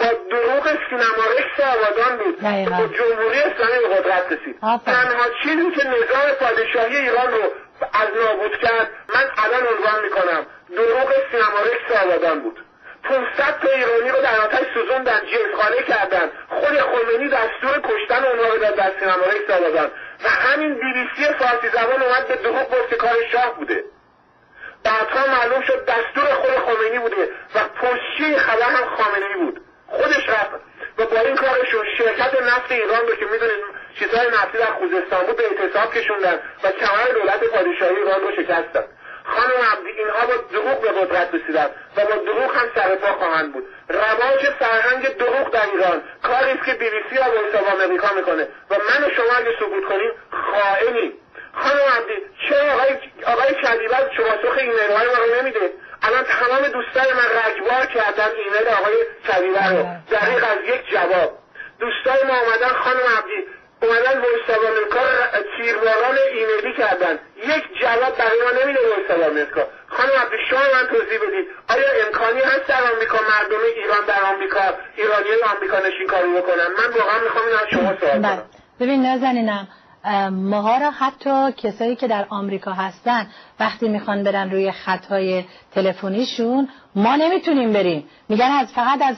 با دروغ سینما رکس آبادان بود با جمهوری اسلامی به قدرت رسید. تنها چیزی که نظام پادشاهی ایران رو از نابود کرد من الان عنوان می‌کنم. دروغ سینما رکس آبادان بود. 500 تا ایرانی رو در آتش سوزوندن جزخانه کردن. خود خمینی دستور کشتن اونها رو داد در سینما رکس آبادان و همین بیبیسی فارسی زبان اومد به دروغ گفت کار شاه بوده. بعدها معلوم شد دستور خود خمینی بوده و پشتی خبر هم خامنه‌ای بود. خودش رفت و با این کارشون شرکت نفت ایران رو که می‌دونید چیزهای نفتی در خوزستان بود به اعتصاب کشوندن و کمر دولت پادشاهی ایران رو شکستن خانم عبدی اینها با دروغ به قدرت رسیدن و با دروغ هم سرپا خواهند بود. رواج فرهنگ دروغ در ایران کاری است که بی بی سی و آمریکا می‌کنه و من و شما اگه سکوت کنیم خائنیم. خانم عبدی چرا آقای آقای شدیبت شما سخ ایمیل های رو نمیده. الان تمام دوستان من رگبار کردن ایمیل آقای شدیبه رو. دقیق از یک جواب. دوستان ما آمدن خانم عبدی. اومدن ویستاب آمریکا تیرباران ایمیلی کردن. یک جواب برای ما نمیده ویستاب آمریکا. خانم عبدی شما من توضیح بدید. آیا امکانی هست در آمریکا مردم ایران در آمریکا ایرانی آمریکا نشین کاری بکنن؟ من واقعا می‌خوام این از شما سوال بله. کنم. ببین نازنینم ماها را حتی کسایی که در آمریکا هستن وقتی می‌خوان برن روی خطهای تلفنیشون ما نمی‌تونیم بریم. میگن از فقط از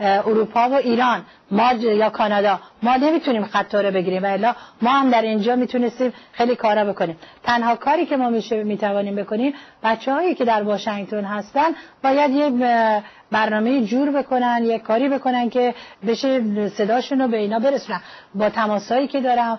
اروپا و ایران. ما یا کانادا. ما نمی‌تونیم خطا رو بگیریم. و ما هم در اینجا می‌تونستیم خیلی کارا بکنیم. تنها کاری که ما میشه می‌توانیم بکنیم بچه هایی که در واشنگتن هستن باید یه برنامه جور بکنن یه کاری بکنن که بشه صداشون رو به اینا برسونن. با تماسایی که دارم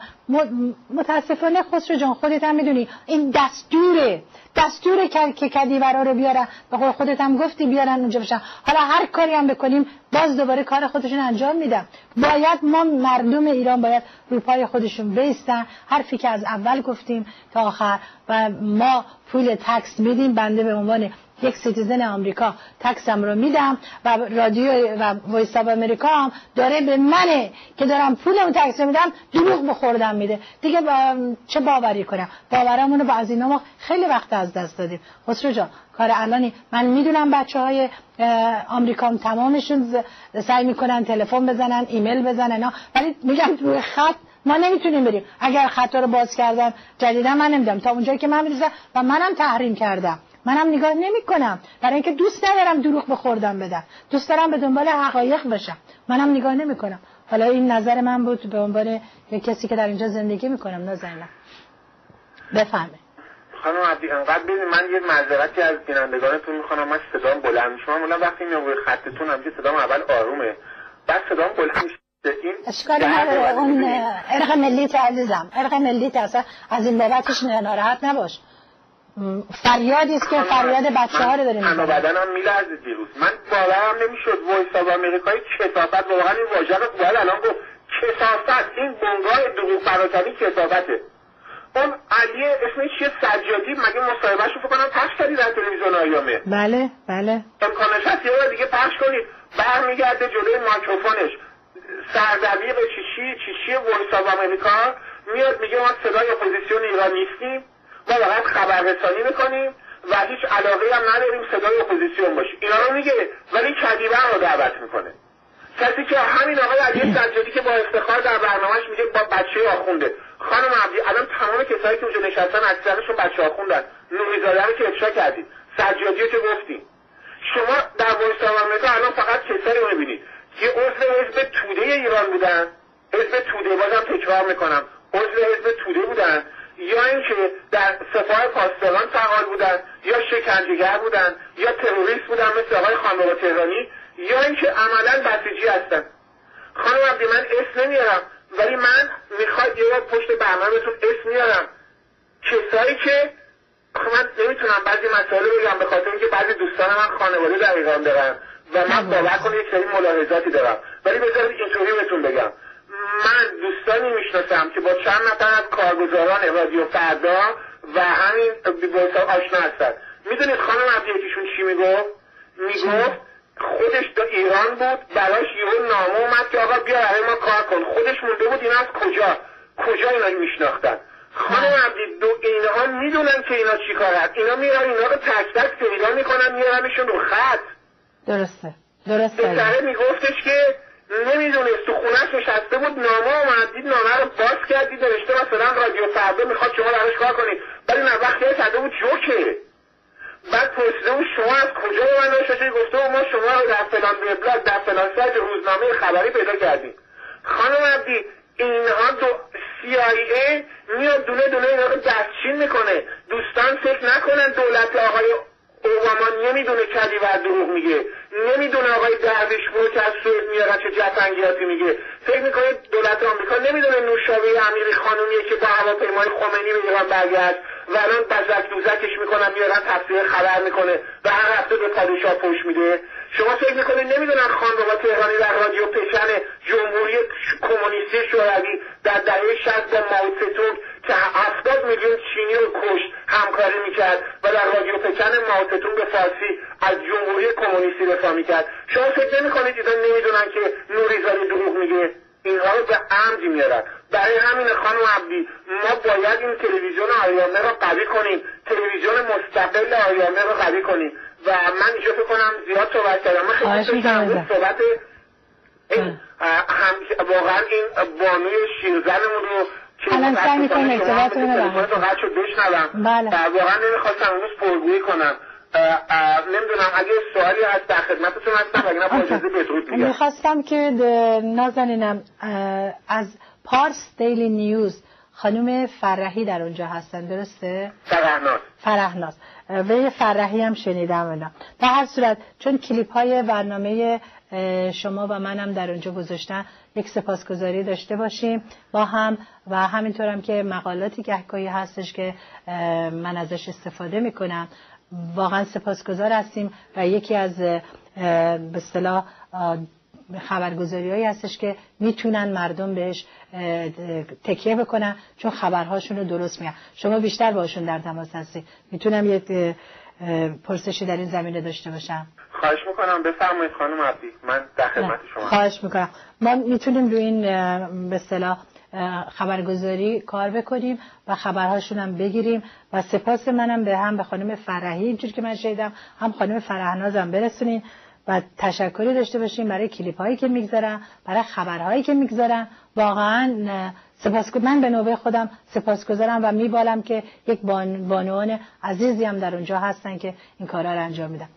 متاسفانه خسرو جان خودت هم می‌دونی این دستوره. دستور که کدیور را رو بیارن به قول خودت هم گفتی بیارن اونجا بشن. حالا هر کاری هم بکنیم باز دوباره کار خودشون انجام میدن. باید ما مردم ایران باید روپای خودشون بیستن. حرفی که از اول گفتیم تا آخر و ما پول tax میدیم بنده به عنوان یک citizen آمریکا tax م رو میدم و رادیو و Voice of America هم داره به منه که دارم پول اون tax میدم دروغ بخوردم میده. دیگه چه باوری کنم؟ باورمون رو با از اینا ما خیلی وقت از دست دادیم. خسرو جان کار الانی من می‌دونم بچه های آمریکا تمامشون سعی می‌کنن تلفن بزنن ایمیل بزنن ولی میگم توی خط ما نمی‌تونیم بریم. اگر خطا رو باز کردن جدیدا من نمی‌دونم. تا اونجایی که من می‌رسم و منم تحریم کردم. منم نگاه نمی کنم برای اینکه دوست ندارم دروغ بخوردم بدم. دوست دارم به دنبال حقایق بشم. منم نگاه نمی کنم حالا این نظر من بود به عنوان کسی که در اینجا زندگی می‌کنم. نازنینم بفهمه خانم عبدی انقدر ببینید من یه معذرتی از بینندگانتون می‌خوام. من صدام بلند میشه. من وقتی میام روی خطتون هم صدام اول آرومه. بعد صدام بلند میشه. این اشکالی نداره. اون ارق ملیت عزیزم. ارق ملیت اصلا از این بابتش ناراحت نباش. فریادی است که فریاد بچه ها رو داریم اما بدنم میلرزه دیروز. من باورم نمی‌شد Voice of America ی کثافت واقعا این واژه رو باید الان گفت. کثافت این بنگاه دروغ پراکنی کثافته اون علی اسمش چیه سجادی مگه مصاحبهشو فکر کنم پخش کردی در تلویزیون آیامه؟ بله بله. امکانش هست یه دیگه پخش کنید برمیگرده جلوی microphone ش. سردبیر چیچی چیچی Voice of America میاد میگه ما صدای اپوزیسیون ایران نیستیم ما فقط خبررسانی می‌کنیم و هیچ علاقه هم نداریم صدای اپوزیسیون باشیم اینا رو میگه ولی کدیور رو دعوت می‌کنه. کسی که همین آقای علی سجادی که با افتخار در برنامهش میگه با بچه آخونده خانم عبدی الان تمام کسایی که اونجا نشستن اکثرشون بچه آخوندن نوریزاده رو که افشا کردید. سجادی رو که گفتیم. شما در وایس آمریکا الان فقط کسایی رو می‌بینید. که عضو حزب توده ایران بودن. حزب توده بازم تکرار می‌کنم. عضو حزب توده بودن. یا اینکه در سپاه پاسداران فعال بودن یا شکنجهگر بودن یا تروریست بودن مثل آقای خانبابا تهرانی یا اینکه عملا بسیجی هستن. خانم عبدی من اسم نمیارم. ولی من می‌خواد یه پشت برنامهتون اسم میارم. کسایی که من نمی‌تونم بعضی مسائل بگم به خاطر اینکه بعضی دوستان من خانواده در ایران دارن و من باور کنید یک سری ملاحظاتی دارم. ولی بذارید اینطوری بهتون بگم. من دوستانی می‌شناسم که با چند نفر از کارگزاران رادیو فردا و همین بیبویسا آشنا هستن. می‌دونید خانم عبدی یکیشون چی می‌گفت؟ می‌گفت خودش در ایران بود براش یهو نامه اومد که آقا بیا برای ما کار کن. خودش مونده بود اینا از کجا؟ کجا اینا میشناختن؟ خانم عبدی دو اینها می‌دونن که اینا چی کارن اینا میرن اینا رو تک تک پیدا می‌کنن میارنشون رو خط. درسته. درسته. پسره میگفتش که نمی‌دونست تو خونهش نشسته بود نامه اومد دید نامه رو باز کرد دید نوشته مثلا رادیو فردا می‌خواد شما براش کار کنید. ولی نه وقتی کرده بود جوکه. بعد پرسیده بود شما از کجا من نوشته گفته ما شما رو در فلان وبلاگ در فلان سایت روزنامه خبری پیدا کردیم خانم عبدی اینها دو CIA میاد دونه دونه اینا رو دستچین می‌کنه. دوستان فکر نکنن دولت آقای اوباما نمی‌دونه کلی و دروغ میگه. نمی‌دونه آقای درویش برو که از سوئد میارن چه جفنگیاتی میگه. فکر می‌کنید دولت آمریکا نمی‌دونه نوشابه امیری خانومیه که با هواپیمای خمینی به ایران برگشت. و الان بزک دوزکش می‌کنن میارن تفسیر خبر می‌کنه و هر هفته به پادشاه پوش میده. شما فکر می‌کنید نمی‌دونن خانواده تهرانی در رادیو پشن جمهوری کمونیستی شوروی در دهه شست با ماوتسه که هفتاد میلیون چینی رو کشت همکاری می‌کرد و در رادیو پکن ماوتتون به فارسی از جمهوری کمونیستی دفاع می‌کرد. شما فکر نمی‌کنید اینا نمی‌دونن که نوریزاده دروغ میگه؟ اینها رو به عمد میارن. برای همین خانم عبدی ما باید این تلویزیون آیامه رو قوی کنیم. تلویزیون مستقل آیامه رو قوی کنیم. و من اینجا فکر کنم زیاد صحبت کردم. من خیلی صحبت هم واقعا این بانوی شیرزنمون رو الان سعی می‌کنم ارتباط رو بشنوم. بله. واقعا نمی‌خواستم امروز پرگویی کنم. نمی‌دونم اگه سوالی هست در خدمتتون هستم اگه نه با اجازه میگم می‌خواستم که نازنینم از پارس دیلی نیوز. خانم فرحی در اونجا هستن درسته؟ فرحناز. فرحناز. و فرحی هم شنیدم اینا در هر صورت چون کلیپ های برنامه شما و منم در اونجا گذاشتن یک سپاسگزاری داشته باشیم با هم و همینطور هم که مقالاتی که حکایی هستش که من ازش استفاده می‌کنم. واقعا سپاسگزار هستیم و یکی از به خبرگزاری هایی هستش که می‌تونن مردم بهش تکیه بکنن چون خبرهاشون رو درست میگن. شما بیشتر باشون در تماس هستی می‌تونم یه پرسشی در این زمینه داشته باشم. خواهش می‌کنم. بفرمایید خانم عبدی. من در خدمت شما خواهش می‌کنم. ما می‌تونیم روی این به اصطلاح خبرگزاری کار بکنیم و خبرهاشون هم بگیریم و سپاس منم به هم به خانم فرحی اینجور که من شیدم هم خانم فرهنازم برسونین. و تشکری داشته باشیم برای کلیپ هایی که می‌گذارن برای خبرهایی که می‌گذارن. واقعا سپاس من به نوبه خودم سپاسگزارم و میبالم که یک بانوان عزیزی هم در اونجا هستن که این کارا رو انجام میدن.